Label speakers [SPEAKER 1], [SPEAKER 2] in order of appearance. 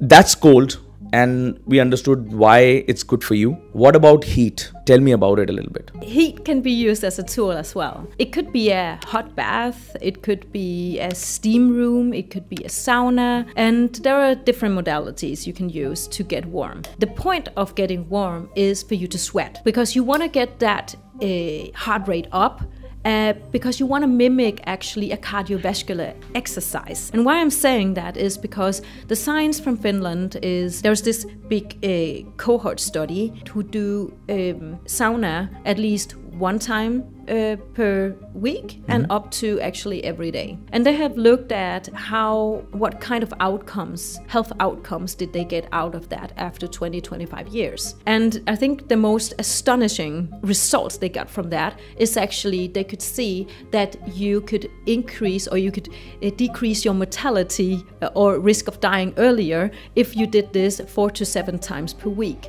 [SPEAKER 1] that's cold and we understood why it's good for you. What about heat? Tell me about it a little bit.
[SPEAKER 2] Heat can be used as a tool as well. It could be a hot bath, it could be a steam room, it could be a sauna, and there are different modalities you can use to get warm. The point of getting warm is for you to sweat because you want to get that uh, heart rate up uh, because you want to mimic actually a cardiovascular exercise. And why I'm saying that is because the science from Finland is there's this big uh, cohort study to do um, sauna at least one time uh, per week mm-hmm. and up to actually every day. And they have looked at how, what kind of outcomes, health outcomes, did they get out of that after 20, 25 years. And I think the most astonishing results they got from that is actually they could see that you could increase or you could uh, decrease your mortality uh, or risk of dying earlier if you did this four to seven times per week.